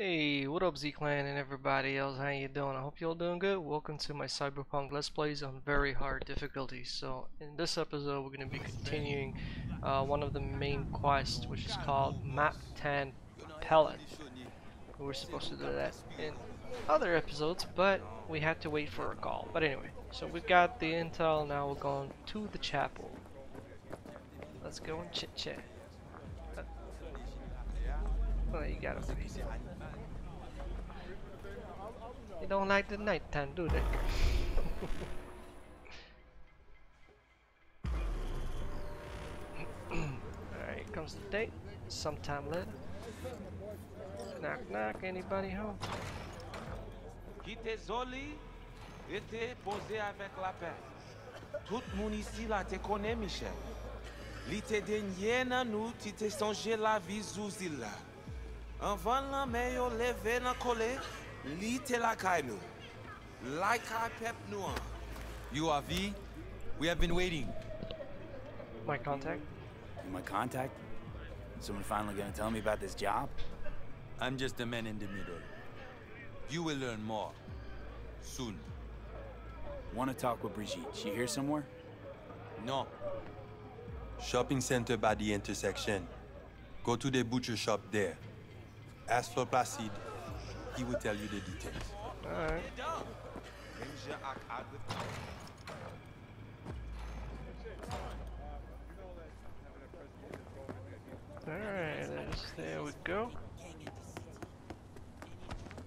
Hey, what up Z-Clan and everybody else, how you doing? I hope you all doing good. Welcome to my Cyberpunk Let's Plays on very hard difficulty. So, in this episode we're going to be continuing uh, one of the main quests, which is called Map Tann Pelen. We were supposed to do that in other episodes, but we had to wait for a call. But anyway, so we've got the intel, now we're going to the chapel. Let's go and chit chat. Well, you gotta be. They don't like the night time, do they? Alright, comes the date. Sometime later. Knock knock, anybody home? Était posé avec la paix. Tout le monde ici là te connaît, Michel. Li te denye nan nou ti te sonje la vie yo leve nan kole, li te la kay nou. Like a pep nou an. You are V? We have been waiting. My contact? My contact? Someone finally gonna tell me about this job? I'm just a man in the middle. You will learn more. Soon. Wanna talk with Brigitte. She here somewhere? No. Shopping center by the intersection. Go to the butcher shop there. Ask for Placide. He will tell you the details. Alright. Même je ak agriculture. Alright, there we go.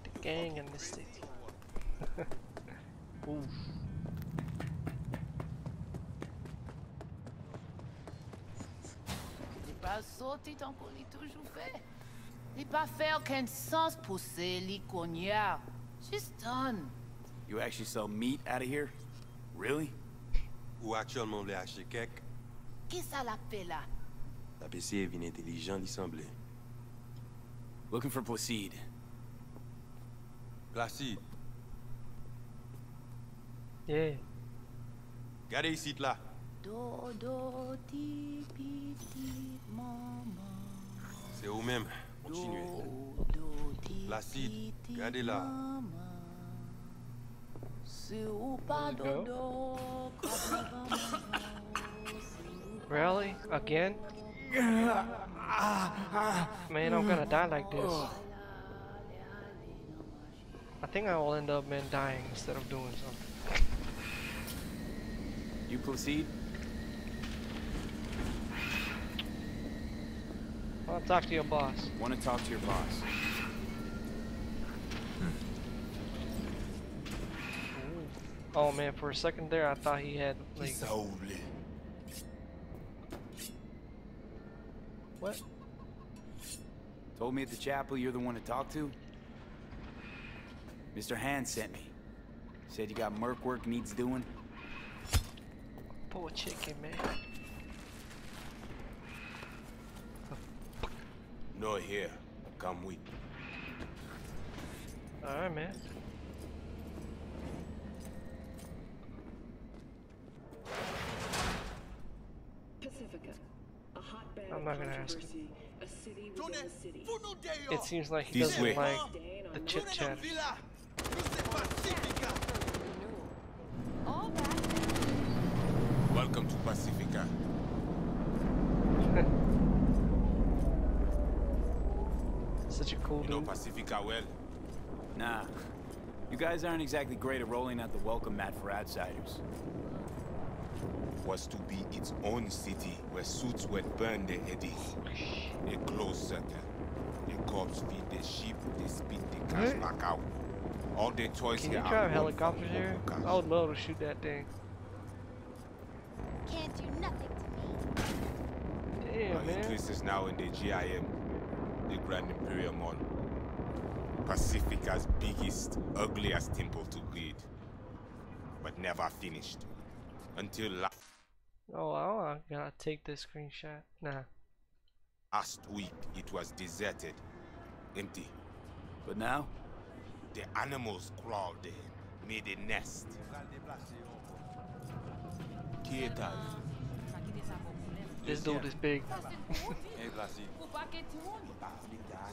The gang in the city. Oof. Li pa soti tankou li toujou fe. Li pa fe aucun sens pou se li konya. She's done. You actually sell meat out of here? Really? Ou actuellement vle acheter kek, Ki sa la fe la? la PC vin intelligent li semble. Looking for Placide. Placide, Yeah. gade ici là. Do, do, ti, pi, ti, mama. C'est ou même? Continuez. Do, do, ti, Placide, pi, ti, gardez là. mama. Se ou pa There you do, do, ka ba, ba, ba, ba, se ou pa Really? Again? Man, I'm gonna die like this. I think I will end up man dying instead of doing something. You Placide? I'll talk to your boss. Wanna talk to your boss. Hmm. Oh man, for a second there I thought he had like what? Told me at the chapel you're the one to talk to? Mr. Hand sent me. Said you got merc work needs doing. Poor chicken man. No here. Come with. Alright man. Pacifica, a hotbed I'm of not gonna ask controversy, a city within a city. It seems like he This doesn't way. like the chit chat. Welcome to Pacifica. Such a cool You know. Pacifica well? Nah. You guys aren't exactly great at rolling out the welcome mat for outsiders. was to be its own city where suits would burn their headies. A closed circle. The cops feed the sheep, they spit the cash Hey. back out. All the toys Can here you are drive worn helicopters here? local. I would love to shoot that thing. Can't do nothing to me. Damn Uh, man. place is now in the GIM, the Grand Imperial Mall. Pacifica's biggest, ugliest temple to greed. But never finished. Until last... Oh, I gotta take this screenshot. Nah. last week, it was deserted. Empty. But now? The animals crawled in, made a nest. Qui This dude is big. Hey, Placide.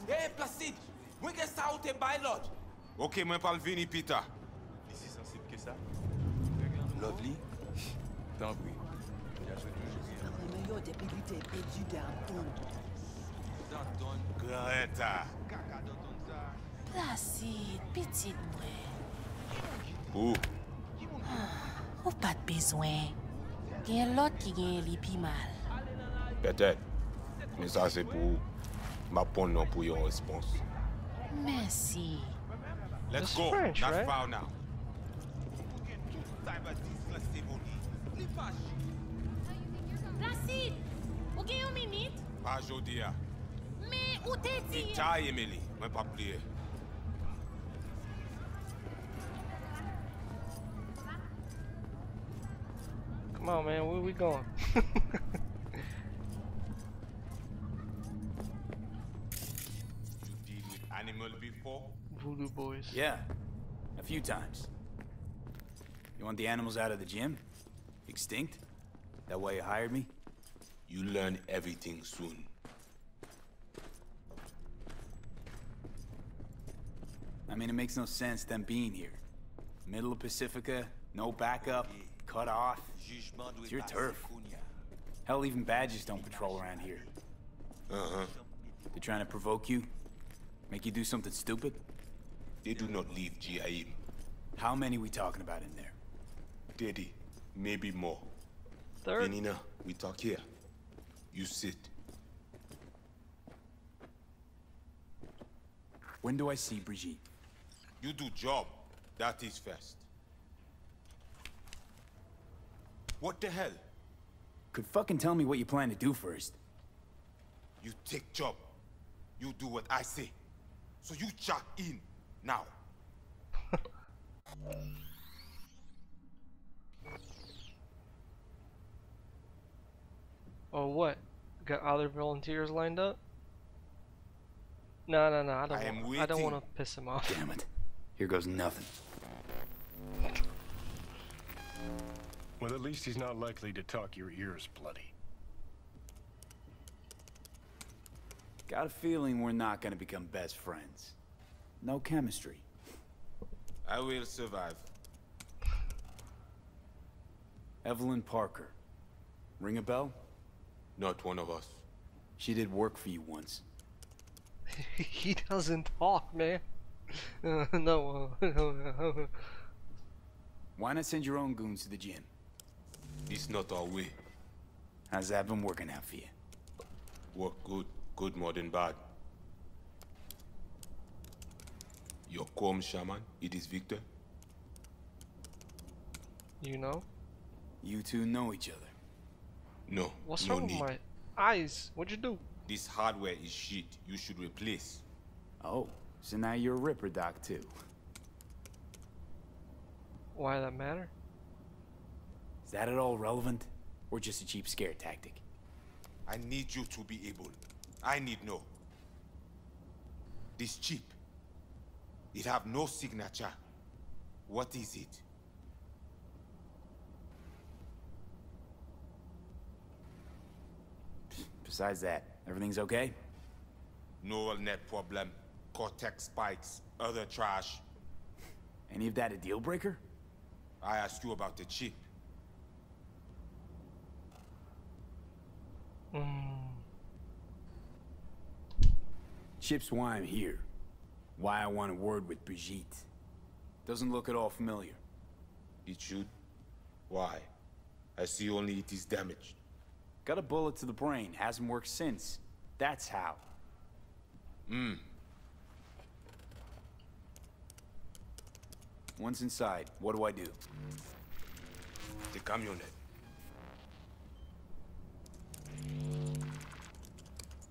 Hey, Placide! Mwen gen sa ou te bay lod. Ok, mwen pal vini pita. Li si sensible que ça? Lovely? Tant pis. Bien joué toujours. Gran eta. Placide, petite mwen. Ou? Ou pat bezwen. Gen lot ki gen li pi mal. Petet. Men sa se pou ma pon non pou yon respons. Merci. Let's It's go. French, Not right? foul now. Placide, ou gen yon minute? Pa jodi ya. Me ou te di? Ta Emily. Mwen pa pliye. Come on, man. Where we going? Voodoo boys. Yeah, a few times. You want the animals out of the GIM? Extinct? That why you hired me? You learn everything soon. I mean, it makes no sense them being here. Middle of Pacifica, no backup, cut off. It's your turf. Hell, even badges don't patrol around here. Uh-huh. They're trying to provoke you? Make you do something stupid? They do not leave GIM. How many we talking about in there? Daddy, maybe more. Third. Benina, we talk here. You sit. When do I see Brigitte? You do job. That is first. What the hell? Could fucking tell me what you plan to do first. You take job. You do what I say. So you check in now. Or what? Got other volunteers lined up? No, no, no. I don't. I want, I don't want to piss him off. Damn it. Here goes nothing. Well, at least he's not likely to talk your ears bloody. Got a feeling we're not gonna become best friends. No chemistry. I will survive. Evelyn Parker. Ring a bell? Not one of us. She did work for you once. he doesn't talk, man. Uh, no. uh, Why not send your own goons to the GIM? It's not our way. How's that been working out for you? Work good. Good more than bad. Your com shaman, it is Victor. you know? You two know each other. No, What's no wrong need. with my eyes? What'd you do? This hardware is shit. You should replace. Oh, so now you're a Ripper Doc too. Why that matter? Is that at all relevant? Or just a cheap scare tactic? I need you to be able. I need no. This chip. It have no signature. What is it? Besides that, everything's okay? Neural net problem. Cortex spikes. Other trash. Any of that a deal breaker? I asked you about the chip. Mm, Chip's why I'm here. Why I want a word with Brigitte. Doesn't look at all familiar. It should. Why? I see only it is damaged. Got a bullet to the brain, hasn't worked since. That's how. Hmm. Once inside, what do I do? The camionet.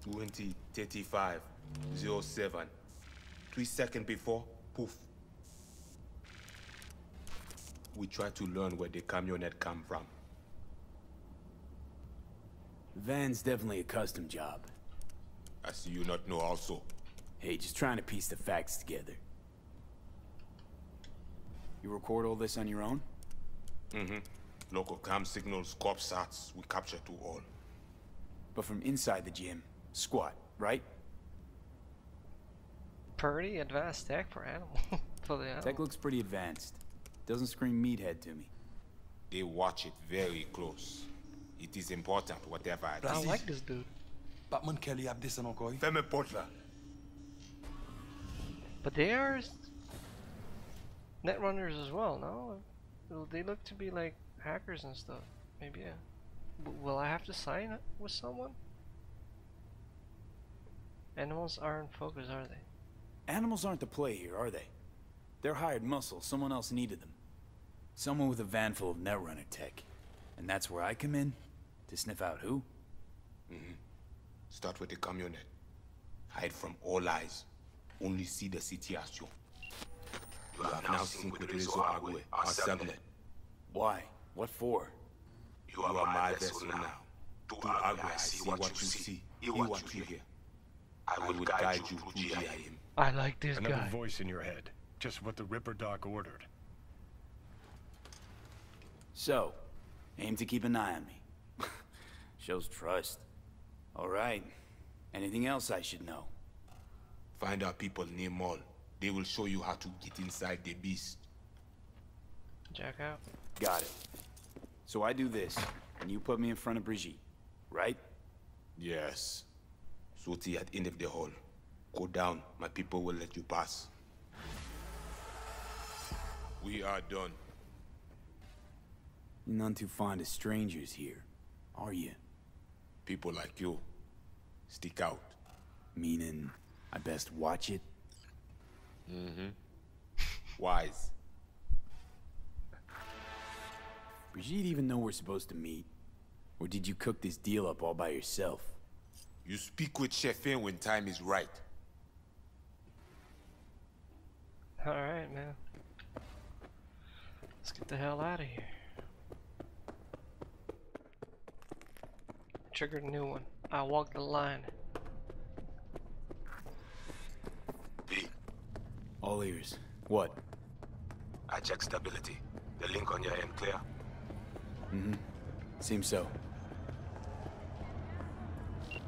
Twenty thirty-five zero seven. Three seconds before, poof. We try to learn where the camionette come from. Van's definitely a custom job. I see you not know also. Hey, just trying to piece the facts together. You record all this on your own? Mm-hmm. Local cam signals, corp sats, we capture to all. But from inside the GIM, squat, right? Pretty advanced tech for animal. for the animal. Tech looks pretty advanced. Doesn't scream meathead to me. They watch it very close. It is important, for whatever it I like this dude. Batman Kelly have this encore. Ferme porte là. But they are s- netrunners as well, no? They look to be like hackers and stuff. Maybe, yeah. W- will I have to sign up with someone? Animals aren't focused, are they? Animals aren't the play here, are they? They're hired muscle. Someone else needed them. Someone with a van full of Netrunner tech. And that's where I come in? To sniff out who? Mm-hmm. Start with the community. Hide from all eyes. Only see the situation. You have now synced with Rizzo Agwe, our sublet. Why? What for? You are my vessel now. To Agwe, I see what you see. Hear what you hear. I will guide you through GIM. I like this Another guy. voice in your head. Just what the Ripper Doc ordered. So, aim to keep an eye on me. Shows trust. All right. Anything else I should know? Find our people near Mall. They will show you how to get inside the beast. Jack out. Got it. So I do this, and you put me in front of Brigitte, right? Yes. Soti at end of the hall. Go down. My people will let you pass. We are done. You're none too fond of strangers here, are you? People like you. Stick out. Meaning, I best watch it? Mm-hmm. Wise. Brigitte even know we're supposed to meet? Or did you cook this deal up all by yourself? You speak with Chefin when time is right. Alright, man. Let's get the hell out of here. Triggered a new one. I walk the line. B. All ears. What? I check stability. The link on your end clear. Mm-hmm. Seems so. You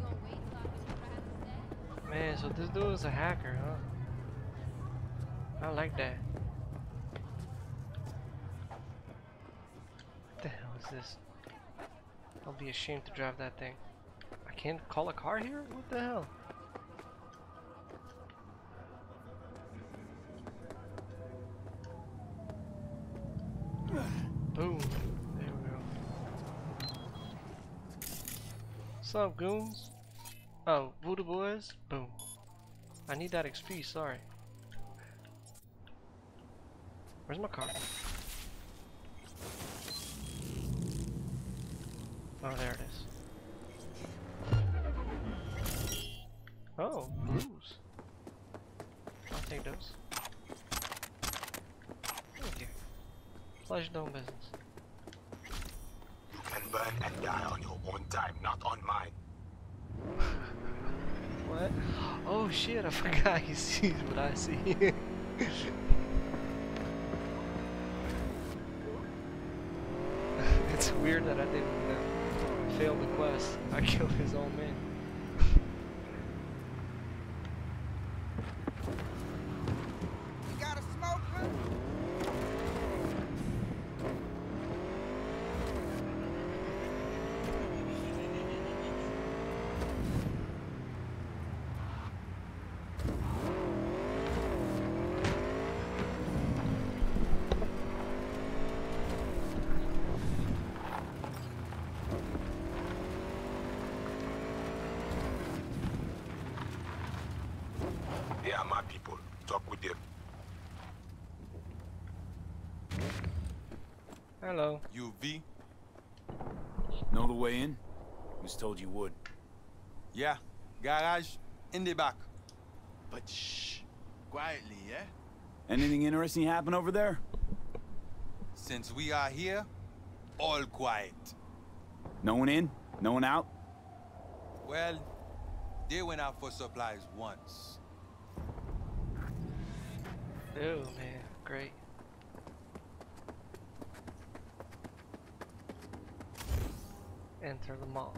gonna wait till I finish what I have to say? Man, so this dude is a hacker, huh? I like that. What the hell is this? I'll be ashamed to drive that thing. I can't call a car here? What the hell? Boom. There we go. What's up, goons? Oh, Voodoo Boys? Boom. I need that XP, sorry. Where's my car? Oh, there it is. Oh, blues. I'll take those. Thank you. Pleasure doing business. You can burn and die on your own time, not on mine. What? Oh shit, I forgot he sees what I see. it's weird that I didn't uh, fail the quest. I killed his own man. You got a smoker? They are my people. Talk with them. Hello. You V? Know the way in? Was told you would. Yeah. Garage in the back. But shh. Quietly, yeah? Anything interesting happen over there? Since we are here, all quiet. No one in? No one out? Well, they went out for supplies once. Oh man, great. Enter the mall.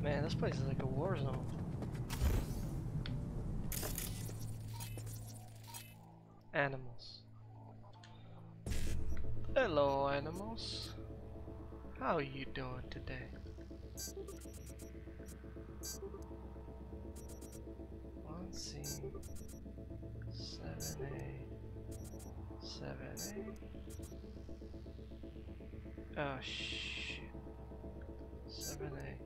Man, this place is like a war zone. Animals. Hello, animals. How are you doing today? One C, seven A, seven A. Oh shit. Seven A.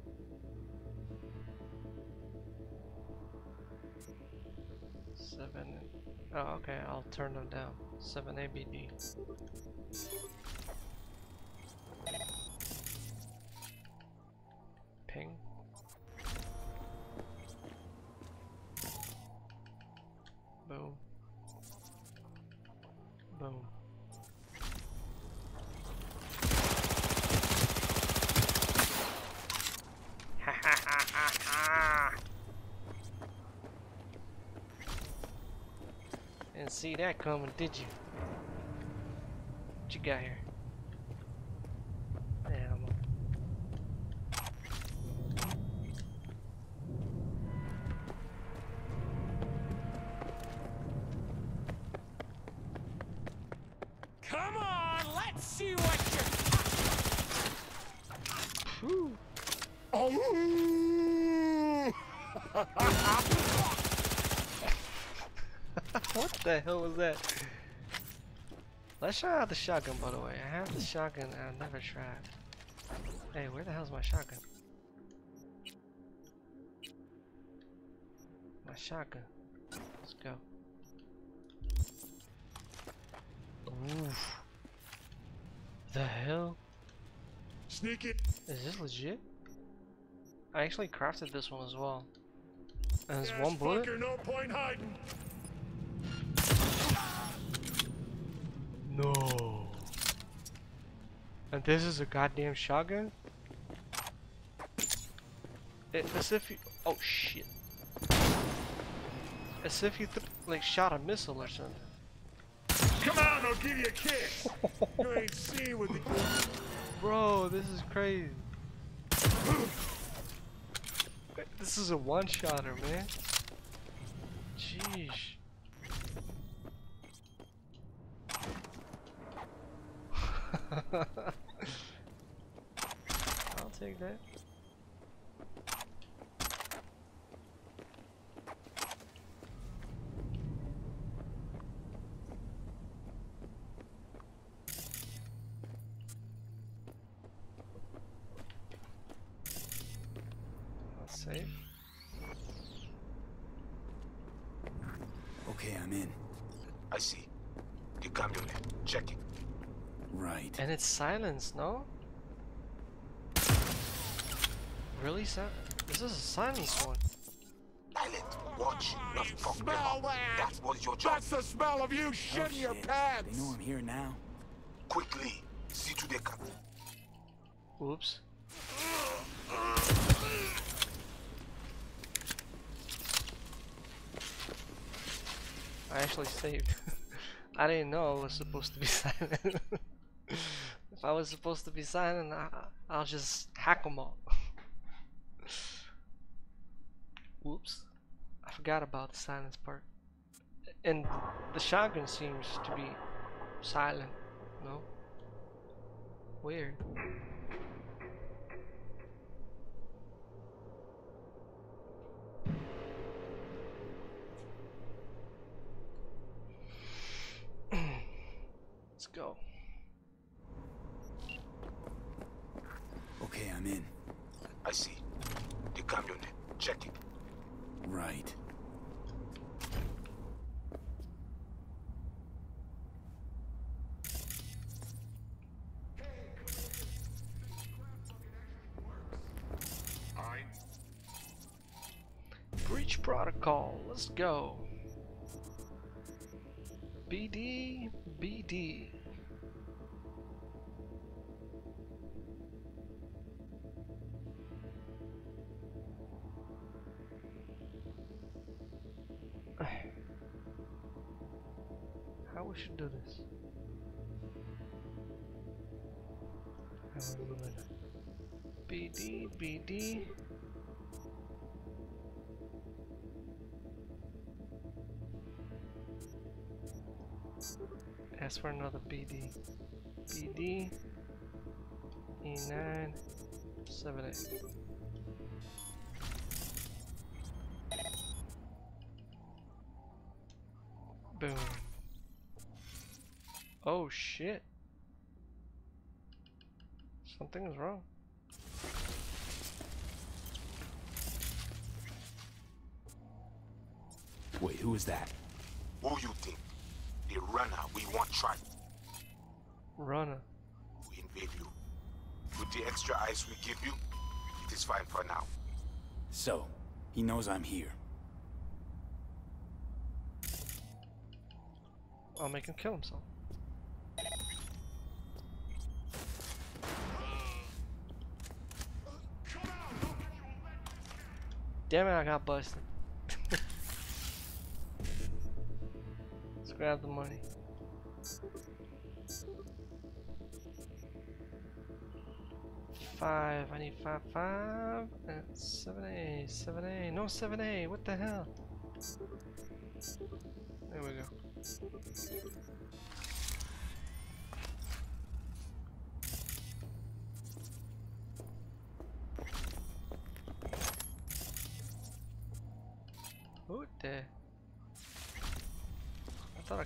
Seven. Oh, okay. I'll turn them down. Seven ABD. Boom. Boom. Didn't see that coming, did you? What you got here? Ammo. Come on, let's see what you. what the hell was that? Let's the shotgun, by the way. I have the shotgun and I've never tried. Hey, where the hell's my shotgun? My shotgun. Let's go. Oof. The hell? Sneak it. Is this legit? I actually crafted this one as well. And there's one bullet? No point hiding. No. And this is a goddamn shotgun? It, as if you. Oh shit. As if you th like shot a missile or something. Come on, I'll give you a kiss. you ain't seen what the. Bro, this is crazy. This is a one-shotter, man. Jeez. I'll take that. Let's save. Okay, I'm in. I see. The camionet. Check it. Right. And it's silence, no? Really? Si this is a silence one. Pilot, watch, not fuck them Smell up. that. That was your job. That's the smell of you oh, shitting your shit. pants. They know I'm here now. Quickly, see to the cap. Oops. I actually saved. I didn't know I was supposed to be silent. I was supposed to be silent, I, I'll just hack them all. Whoops. I forgot about the silence part. And the shotgun seems to be silent, no? Weird. Let's go. Okay, I'm in. I see. The camionet. Check it. Right. Breach protocol. Let's go. BD, BD. BD. Ask for another BD. BD. E9. 7 8. Boom. Oh shit. Something is wrong. Wait, who is that? Who you think? The runner we want tribe. Runner. We invade you. With the extra ice we give you, it is fine for now. So, he knows I'm here. I'll make him kill himself. Damn it, I got busted. Grab the money. Five, I need five, five, and seven A, seven A, no seven A, what the hell? There we go. What the?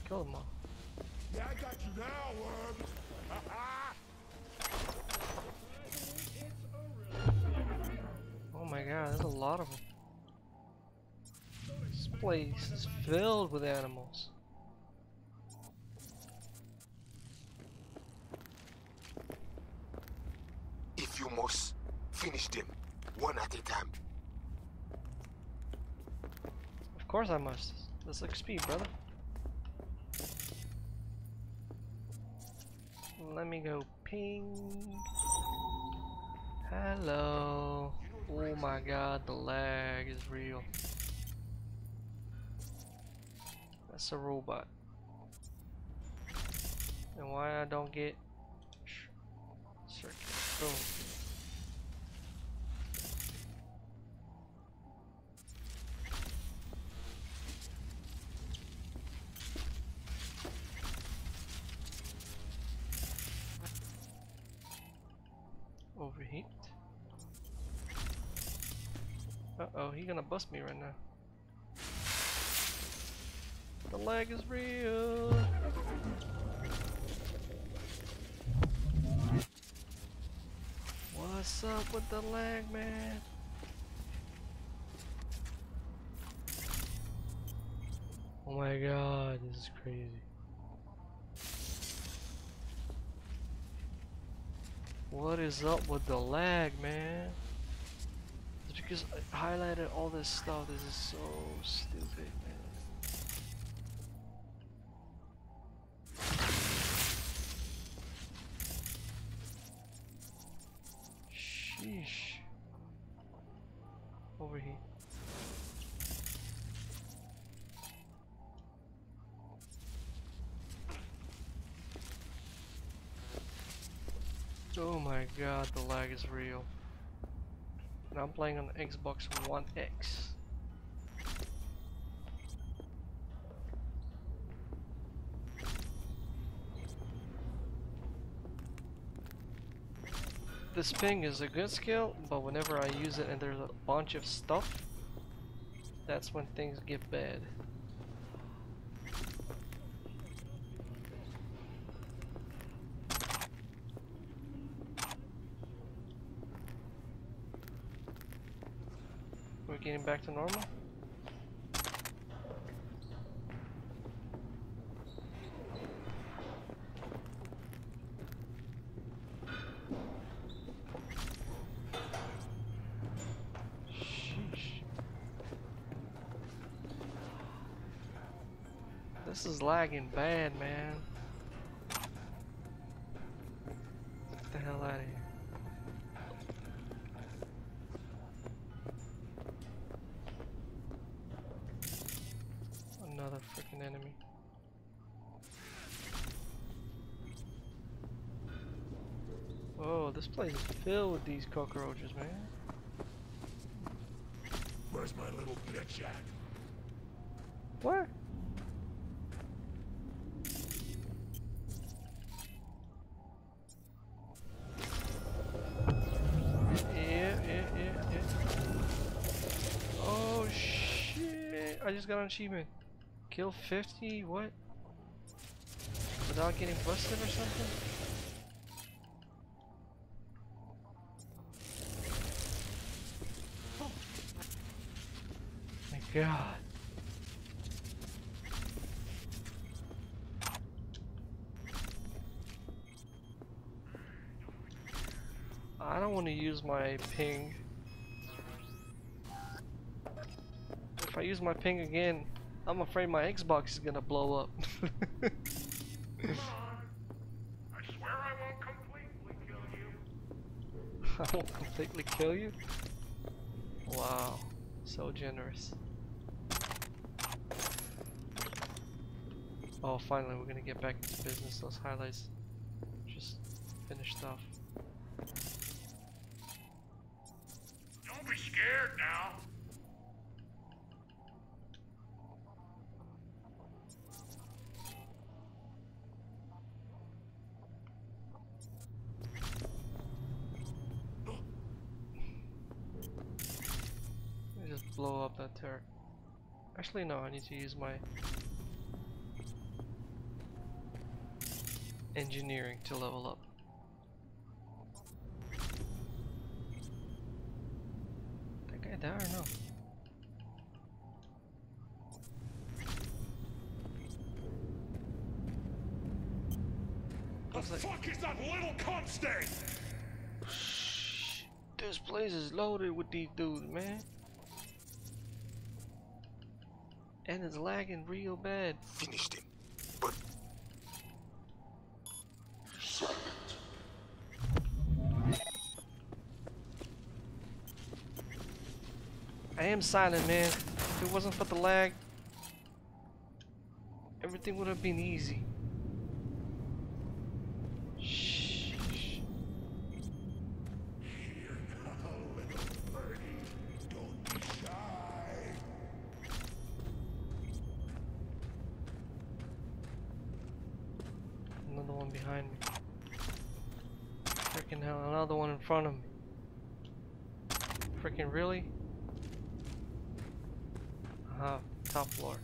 I thought I killed them all. Yeah, I got you now, worm. Oh my god, there's a lot of them. This place is filled with animals. If you must, finish them, one at a time. Of course I must. Let's look speed, brother. Let me go ping. Hello. Oh my god, the lag is real. That's a robot. And why I don't get circuit? Boom. Gonna bust me right now. The lag is real. What's up with the lag, man? Oh my god, this is crazy. What is up with the lag, man? Because I highlighted all this stuff. This is so stupid, man. Sheesh. Overheat. Oh my god, the lag is real. And I'm playing on Xbox One X. This ping is a good skill, but whenever I use it and there's a bunch of stuff, that's when things get bad. We're getting back to normal? Sheesh. This is lagging bad, man. freaking enemy. Oh, this place is filled with these cockroaches, man. Where's my little bitch at? Where? Oh shit! I just got an achievement. Kill 50? What? Without getting busted or something? Oh my god. I don't want to use my ping. If I use my ping again, I'm afraid my Xbox is gonna blow up. I swear I won't completely kill you. I won't completely kill you? Wow, so generous. Oh, finally, we're gonna get back into business. Those highlights just finished off. Don't be scared now. Let me just blow up that turret. Actually, no, I need to use my engineering to level up. That guy there or no? The fuck is that little cunt? This place is loaded with these dudes, man. And it's lagging real bad. Finished him. but I am silent, man. If it wasn't for the lag, everything would have been easy. Shh. Another one behind me. Freaking hell, another one in front of me. Freaking really? Uh, top floor.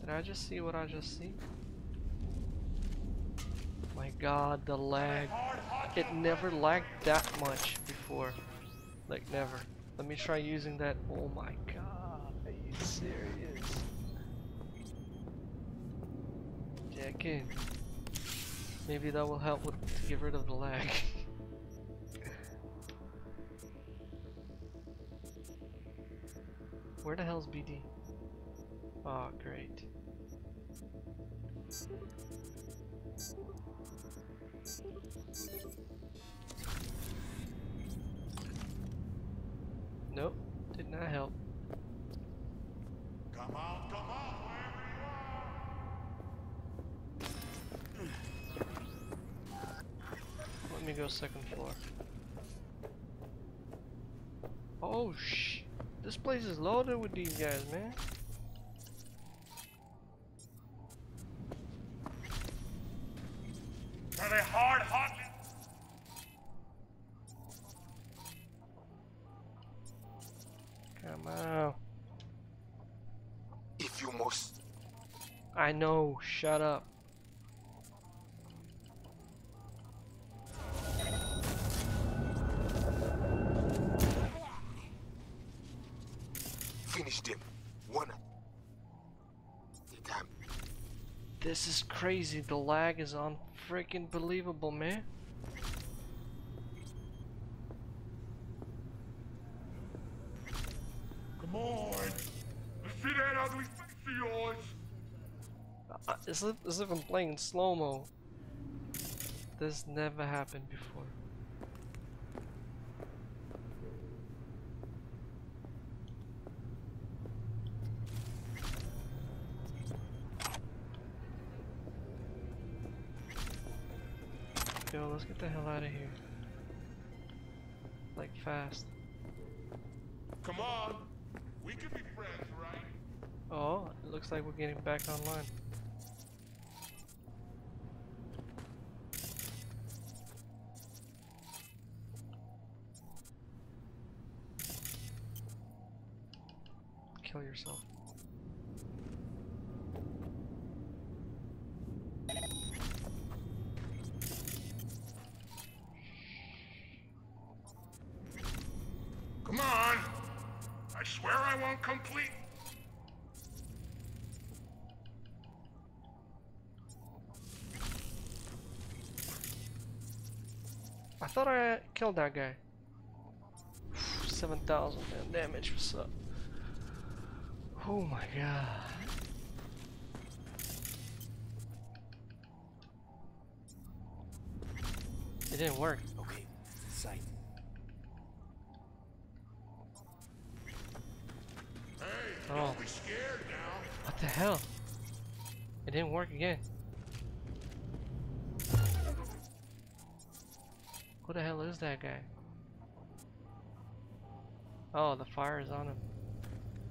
Did I just see what I just see? My god, the lag. It never lagged that much before. Like, never. Let me try using that. Oh my god, are you serious? Check in. Maybe that will help with to get rid of the lag. Where the hell's BD? Oh, great. Nope, did not help. Second floor. Oh sh! This place is loaded with these guys, man. Are they hard hot? Come on. If you must. I know, shut up. Crazy. The lag is on freaking believable, man. Come on. See that ugly face of yours. Uh, if, as if I'm playing slow mo. This never happened before. let's get the hell out of here. Like, fast. Come on! We could be friends, right? Oh, it looks like we're getting back online. Kill yourself. Thought I killed that guy. 7,000 damage, what's up? Oh my god. It didn't work. Okay, sight. Oh. Hey, Oh. don't be scared now. What the hell? It didn't work again. Who the hell is that guy? Oh, the fire is on him.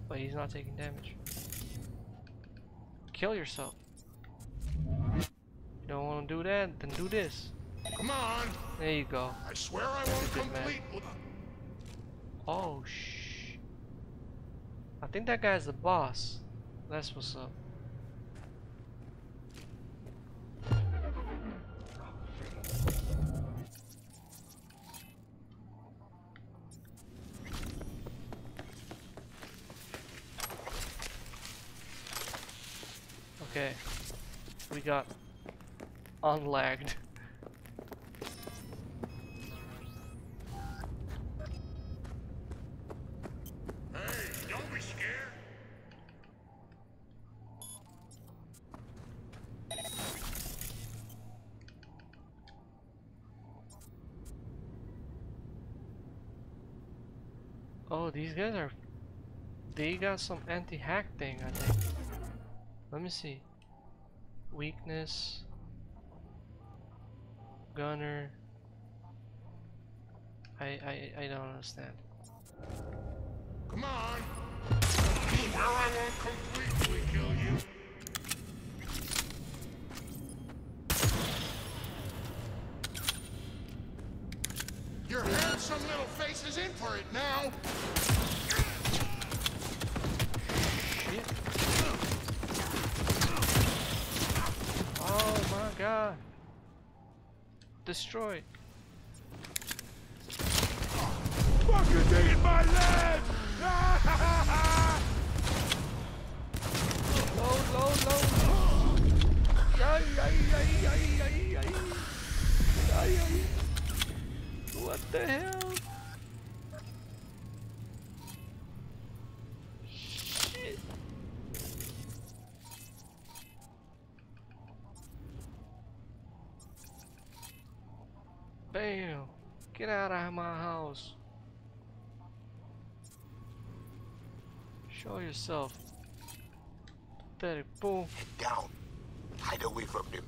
But he's not taking damage. Kill yourself. You don't want to do that? Then do this. Come on! There you go. I swear I won't man. complete. Oh, shh. I think that guy's the boss. That's what's up. Okay. We got unlagged. Hey, don't be scared. Oh, these guys are. They got some anti-hack thing, I think. Let me see. Weakness. Gunner. I I I don't understand. Come on! Swear I won't completely kill you. Your handsome little face is in for it now. Oh my god. Destroyed. Fucking eating my leg! Load, load, load. Ay, ay, ay, ay, ay, ay. Ay, ay. What the hell? Show yourself. Pathetic boom. Get down. Hide away from them.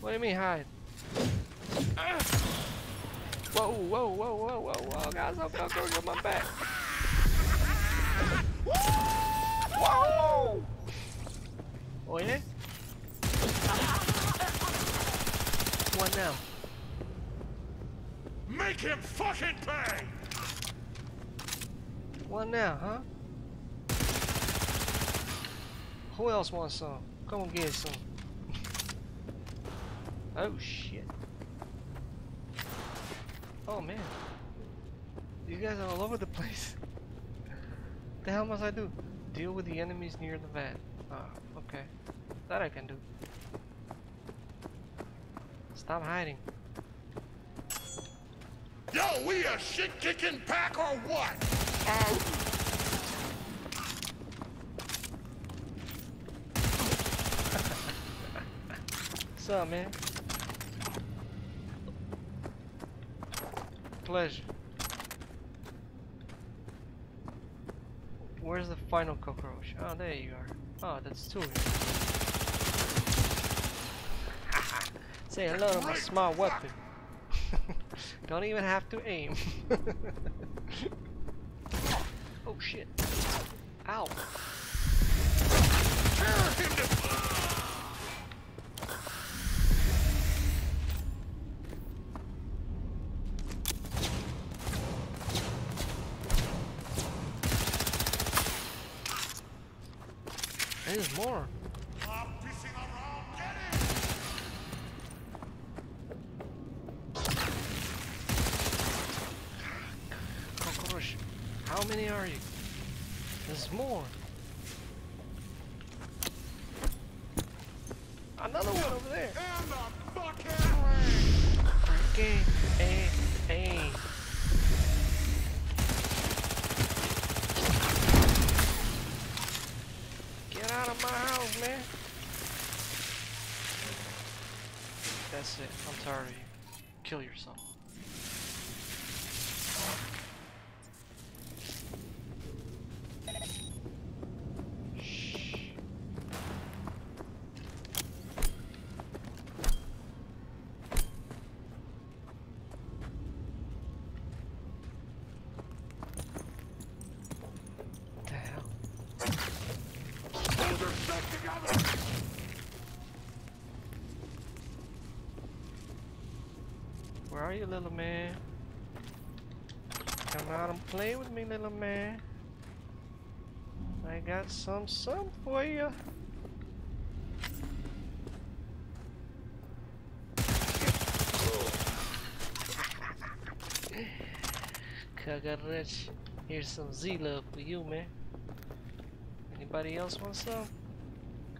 What do you mean hide? Ah! Whoa, whoa, whoa, whoa, whoa, whoa, guys, I'm not gonna my back. Whoa! Oh yeah? What now? Make him fucking pay! What now, huh? Who else wants some? Come and get some. oh shit. Oh man. These guys are all over the place. the hell must I do? Deal with the enemies near the van. Ah, okay. That I can do. Stop hiding. Yo, we a shit-kicking pack or what? What's up, man? Pleasure. Where's the final cockroach? Oh, there you are. Oh, that's two. Say hello to my small weapon. Don't even have to aim. oh shit. Ow. There's more. Cockroach, how many are you? There's more. Another one over there. Freaking A A. Get out of my house, man. You. Kill yourself. Little man? Come out and play with me, little man. I got some some for you. Cockroach, here's some Z-Love for you, man. Anybody else want some?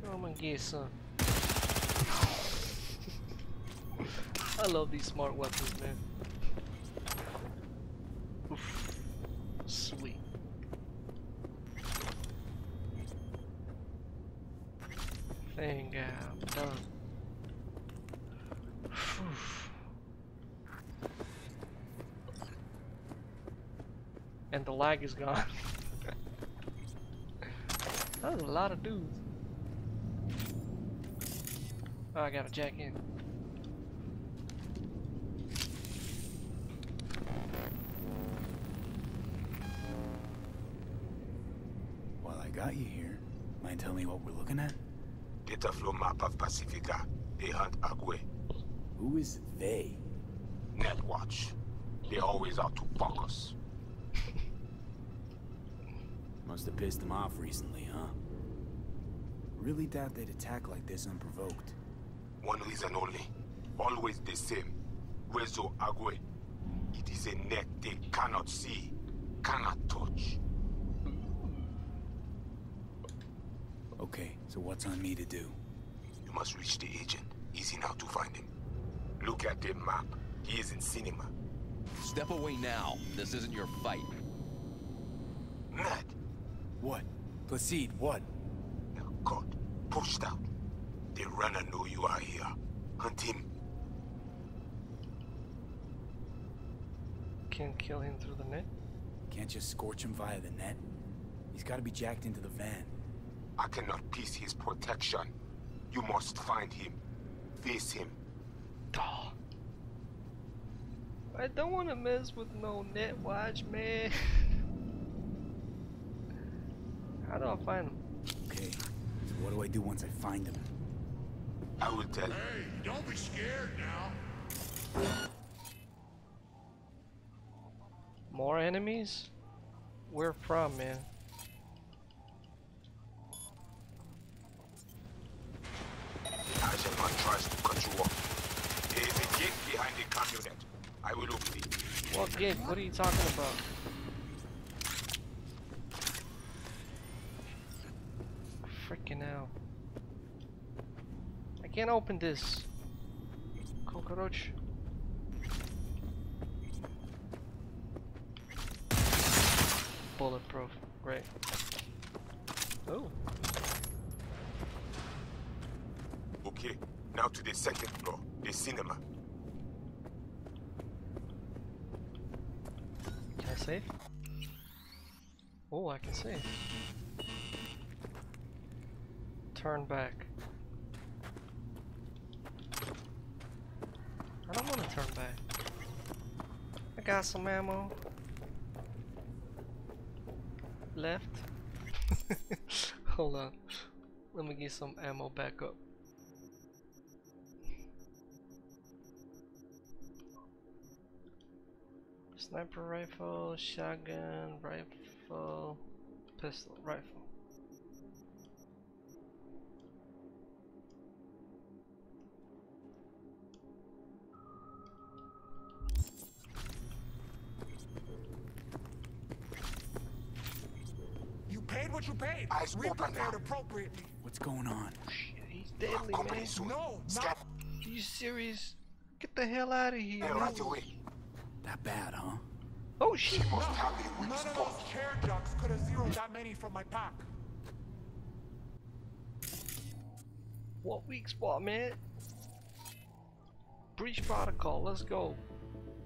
Come and get some. I love these smart weapons, man. Oof. Sweet. Thank God, I'm done. Phew. and the lag is gone. that was a lot of dudes. Oh, I got a jack in. While I got you here, mind telling me what we're looking at? Data flow map of Pacifica. They hunt Agwe. Who is they? Netwatch. They always out to fuck us. Must have pissed them off recently, huh? Really doubt they'd attack like this unprovoked. One reason only. Always the same. Rezo Agwe. It is a net they cannot see, cannot touch. Okay, so what's on me to do? You must reach the agent. Easy now to find him. Look at the map. He is in cinema. Step away now. This isn't your fight. Ned! What? Placide, what? God, pushed out. The runner know you are here. Hunt him. Can't kill him through the net. Can't just scorch him via the net? He's gotta be jacked into the van. I cannot piece his protection. You must find him. Face him. I don't want to mess with no Netwatch, man. How do I find him? Okay, so what do I do once I find him? I will tell you. Hey, don't be scared now. More enemies? Where from, man? Agent man tries to cut you off. There is a gate behind the camionette. I will open it. What? What are you talking about? Freaking hell. I can't open this. Cockroach. Bulletproof. Great. Oh. Okay, now to the second floor, the cinema. Can I Oh, I can save. Turn back. I don't want to turn back. I got some ammo. Left. Hold on. Let me get some ammo back up. sniper rifle, shotgun, rifle, pistol, rifle. You paid what you paid. I we prepared appropriately. What's going on? Oh, shit, he's deadly, man. No, not. Are you serious? Get the hell out of here. Hey, right away. That bad, huh? Oh shit! She must have a None weak of those chair jocks could have zeroed that many from my pack. What weak spot, man? Breach protocol. Let's go.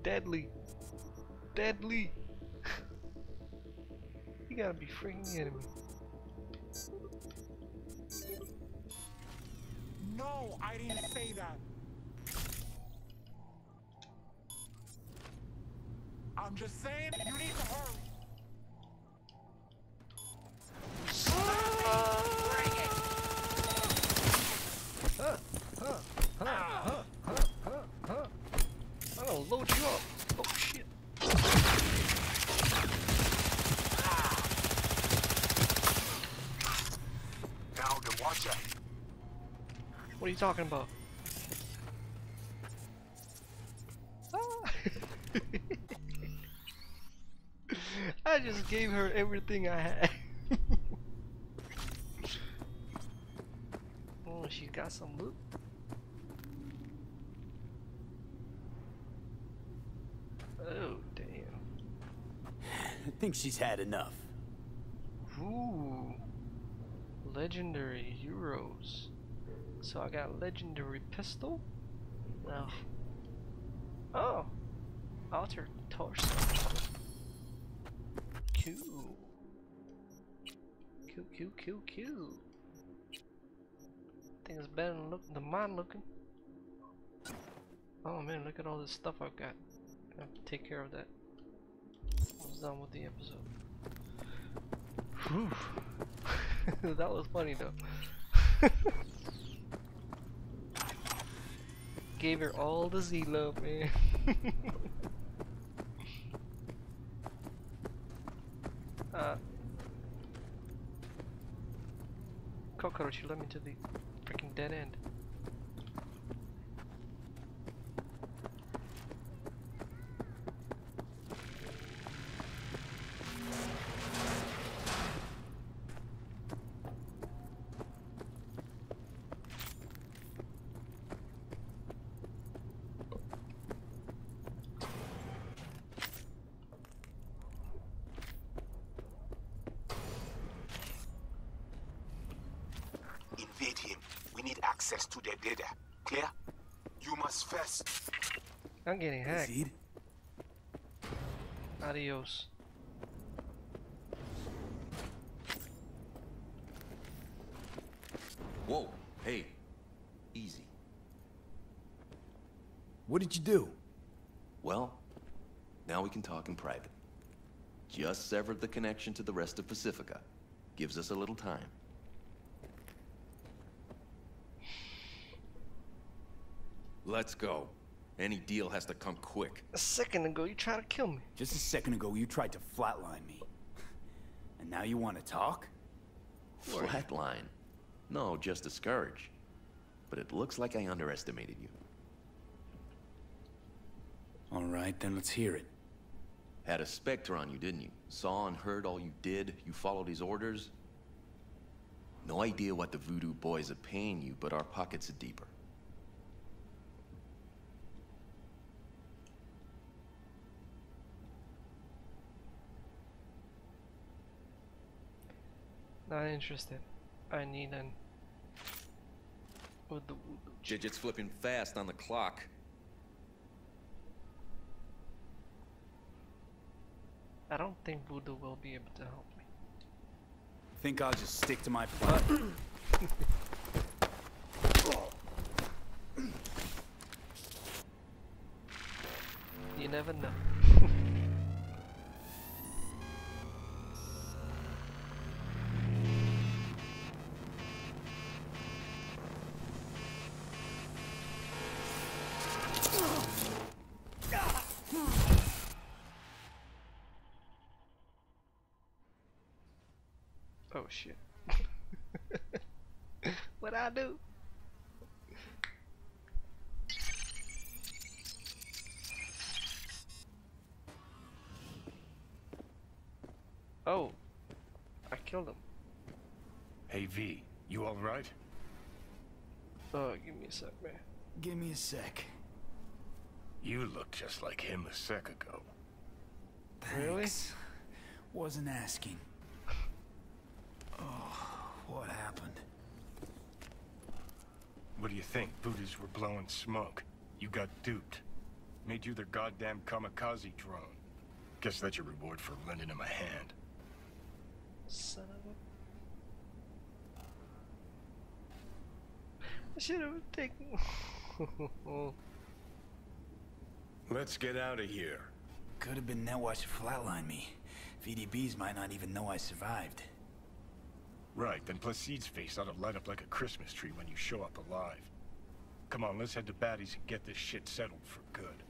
Deadly. Deadly. you gotta be freaking kidding me. No, I didn't say that. I'm just saying, you need to hurry. Huh, huh, huh, huh, huh, huh, huh. I'm gonna load you up. Oh shit. Now the watcher. What are you talking about? Ah. I just gave her everything I had. oh, she got some loot. Oh, damn. I think she's had enough. Ooh. Legendary Euros. So I got legendary pistol. Oh. Oh. Alter torso. Cool. Cool, cool, cool, cool. think it's better than, look than mine looking. Oh man, look at all this stuff I've got. I have to take care of that. I was done with the episode. Whew. that was funny though. Gave her all the Z love, man. uh, cockroach, you led me to the freaking dead end. Invade him. We need access to their data. Clear? You must first. I'm getting hacked. Proceed. Adios. Whoa, hey, easy. What did you do? Well, now we can talk in private. Just severed the connection to the rest of Pacifica. Gives us a little time. Let's go. Any deal has to come quick. A second ago, you tried to kill me. Just a second ago, you tried to flatline me. And now you want to talk? Flatline. No, just discourage. But it looks like I underestimated you. All right, then let's hear it. Had a Spectre on you, didn't you? Saw and heard all you did, you followed his orders? No idea what the voodoo boys are paying you, but our pockets are deeper. Not interested. I need an. With the Jidget's flipping fast on the clock. I don't think Voodoo will be able to help me. Think I'll just stick to my plan. You never know. Shit. what I do? Oh, I killed him. Hey, V, you all right? Oh, give me a sec, man. Give me a sec. You look just like him a sec ago. Really? Thanks. Wasn't asking. Oh, what happened? What do you think? Buddhas were blowing smoke. You got duped. Made you their goddamn kamikaze drone. Guess that's your reward for lending him a hand. Son of a... I should have taken... Let's get out of here. Could have been Netwatch to flatline me. VDBs might not even know I survived. Right, then Placide's face ought to light up like a Christmas tree when you show up alive. Come on, let's head to Batty's and get this shit settled for good.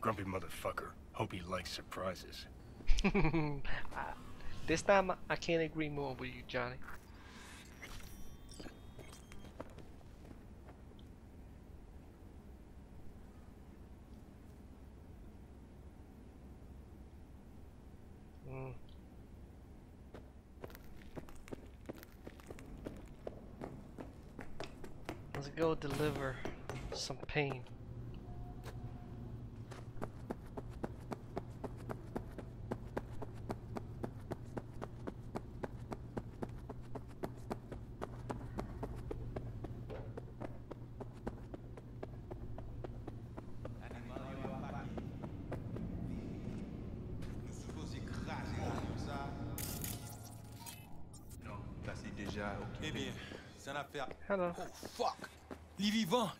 Grumpy motherfucker. Hope he likes surprises. I- uh, this time I can't agree more with you, Johnny. Mm. Let's go deliver some pain. Là, c'est déjà ok. Eh bien, c'est une affaire. Hello. Oh, fuck! Les vivants!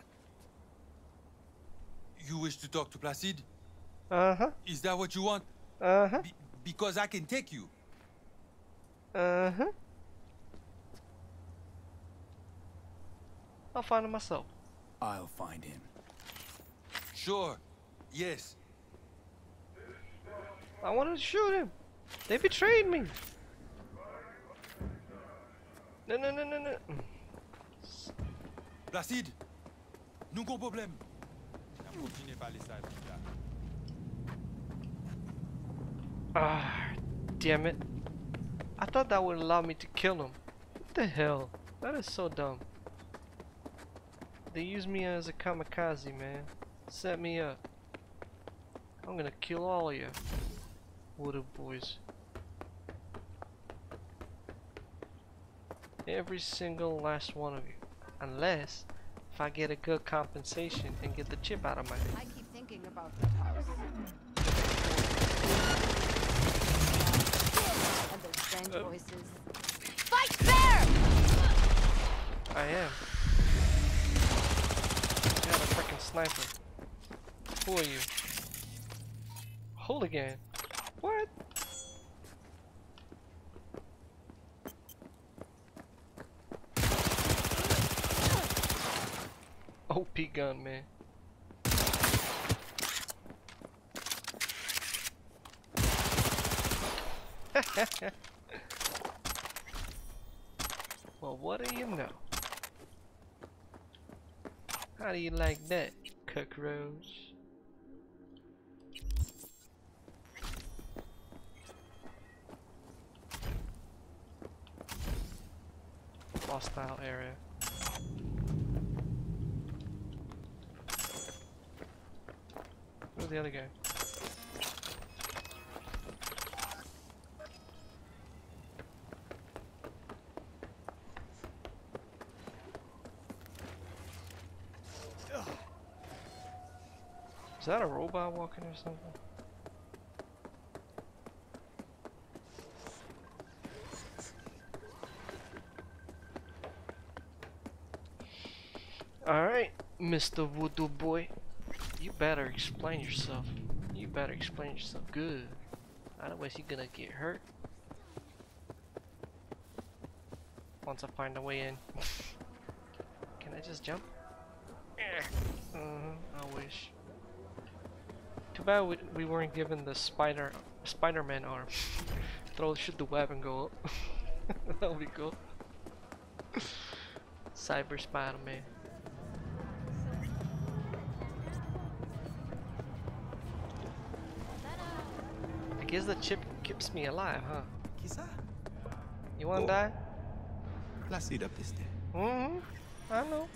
You wish to talk to Placide? Uh-huh. Is that what you want? Uh-huh. Be- because I can take you. Uh-huh. I'll find him myself. I'll find him. Sure. Yes. I wanted to shoot him. They betrayed me. No, no, no, no, no. Placide, nous avons problème. Ah, damn it. I thought that would allow me to kill him. What the hell? That is so dumb. They use me as a kamikaze, man. Set me up. I'm gonna kill all of you. Voodoo boys. Every single last one of you. Unless if I get a good compensation and get the chip out of my head. I keep thinking about the house. And those strange Uh. voices. Fight fair! I am. You got a freaking sniper. Who are you? Hooligan. What? OP gun, man. well, what do you know? How do you like that, cockroach? Hostile area. The other guy? Is that a robot walking or something? Alright, Mr. Voodoo Boy. You better explain yourself. You better explain yourself good. Otherwise you're gonna get hurt. Once I find a way in. Can I just jump? Uh I wish. Too bad we, we weren't given the spider Spider-Man arm. Throw shoot the web and go up. that would be cool. Cyber Spider-Man. Guess the chip keeps me alive, huh? Kisa? You wanna die? Placide up this there. Mm-hmm. I know.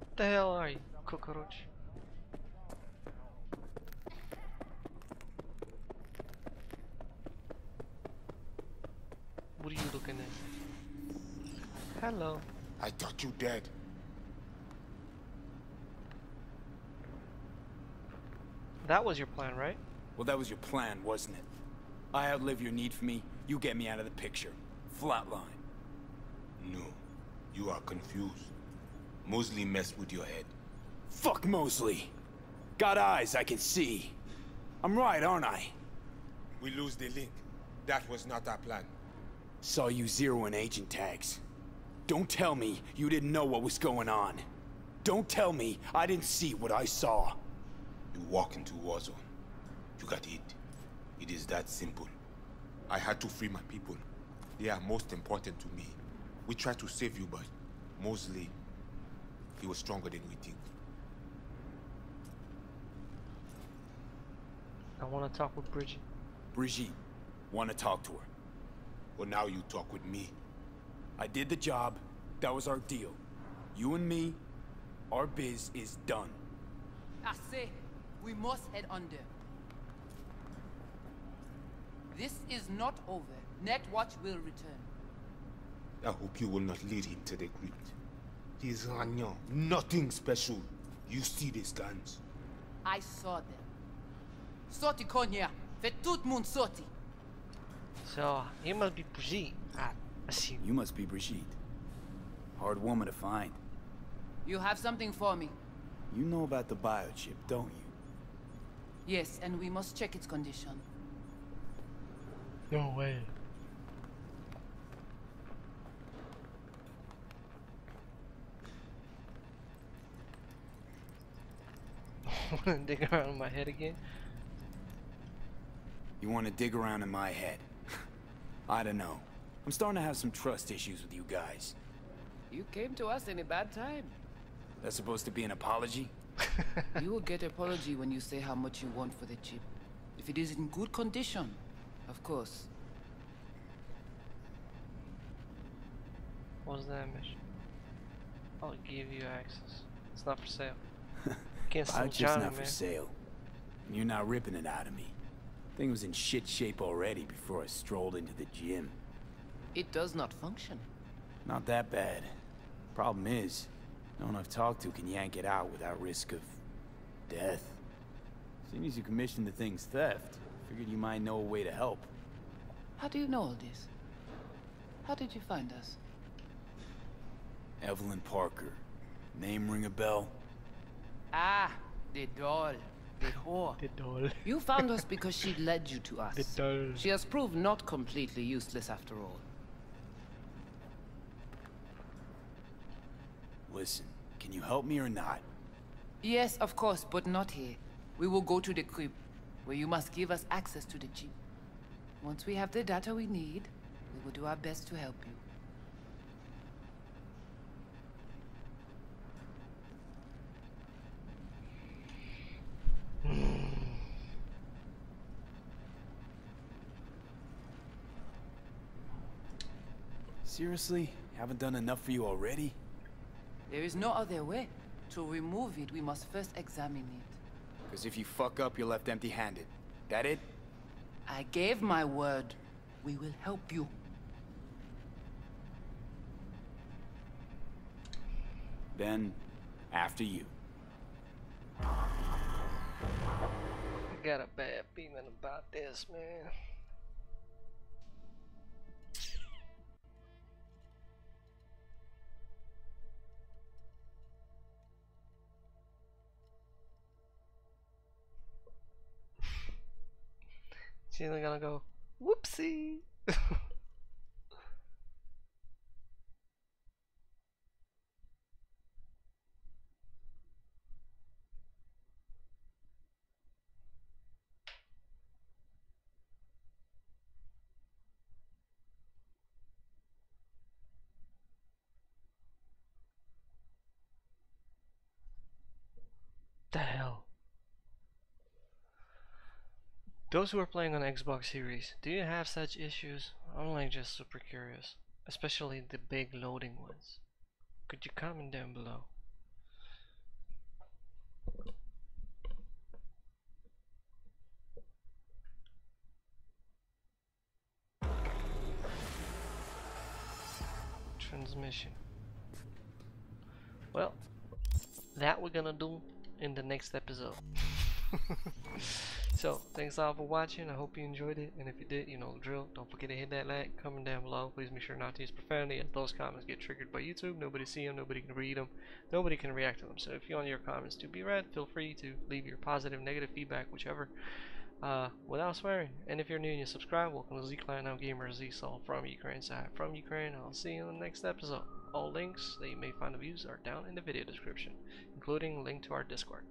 What the hell are you, cockroach? What are you looking at? Hello. I thought you dead. That was your plan, right? Well, that was your plan, wasn't it? I outlive your need for me, you get me out of the picture. Flatline. No, you are confused. Mosley messed with your head. Fuck Mosley. Got eyes I can see. I'm right, aren't I? We lose the link. That was not our plan. Saw you zeroing agent tags. Don't tell me you didn't know what was going on. Don't tell me I didn't see what I saw. You walk into war zone. You got hit. It is that simple. I had to free my people. They are most important to me. We tried to save you, but Mosley, he was stronger than we think. I want to talk with Bridget. Brigitte, want to talk to her. Well, now you talk with me. I did the job. That was our deal. You and me, our biz is done. I say, we must head under. This is not over. Netwatch will return. I hope you will not lead him to the crypt. He is Ragnan, nothing special. You see these guns. I saw them. Sorti Konya. Fait tout moun sorti. So, you must be Brigitte. I, I see. You must be Brigitte. Hard woman to find. You have something for me. You know about the biochip, don't you? Yes, and we must check its condition. No way. Wanna dig around in my head again? You want to dig around in my head? I don't know. I'm starting to have some trust issues with you guys. You came to us in a bad time. That's supposed to be an apology? you will get apology when you say how much you want for the chip. If it is in good condition, of course. What's the mission? I'll give you access. It's not for sale. Can't steal Biochip's Johnny, not for sale. And you're not ripping it out of me. Thing was in shit shape already before I strolled into the GIM. It does not function. Not that bad. Problem is, no one I've talked to can yank it out without risk of death. Seeing as you commissioned the thing's theft, figured you might know a way to help. How do you know all this? How did you find us? Evelyn Parker. Name ring a bell? Ah, the doll. The whore. The doll. You found us because she led you to us. The doll. She has proved not completely useless after all. Listen, can you help me or not? Yes, of course, but not here. We will go to the crib, where you must give us access to the chip. Once we have the data we need, we will do our best to help you. Seriously? Haven't done enough for you already? There is no other way. To remove it, we must first examine it. Because if you fuck up, you're left empty-handed. That it? I gave my word. We will help you. Then, after you. I got a bad feeling about this, man. She's gonna go, whoopsie. the hell? Those who are playing on Xbox Series, do you have such issues? I'm like just super curious, especially the big loading ones. Could you comment down below? Transmission. Well, that we're gonna do in the next episode. so, thanks all for watching. I hope you enjoyed it. And if you did, you know the drill. Don't forget to hit that like, comment down below. Please make sure not to use profanity. If those comments get triggered by YouTube, nobody see them, nobody can read them, nobody can react to them. So if you want your comments to be read, feel free to leave your positive, negative feedback, whichever, uh, without swearing. And if you're new and you subscribe, welcome to Z Clan. I'm Gamer Z Soul from Ukraine side. From Ukraine, I'll see you in the next episode. All links that you may find of views are down in the video description, including link to our Discord.